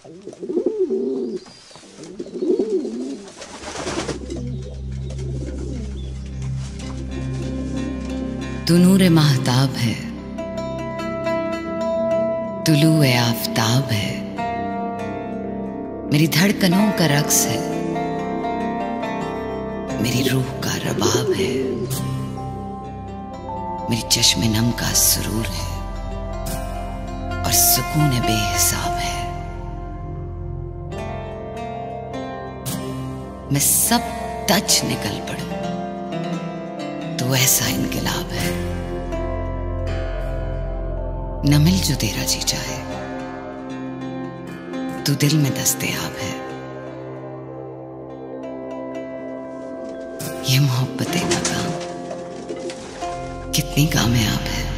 तू नूर महताब है। तुलू आफ्ताब है। मेरी धड़कनों का रक्स है। मेरी रूह का रबाब है। मेरी चश्मे नम का सुरूर है। और सुकून बेहिसाब। मैं सब टच निकल पड़ू। तो ऐसा इनकलाब है। न मिल जो तेरा जी चाहे। तू दिल में दस्तयाब है। ये मोहब्बतें नाकाम कितनी कामयाब है।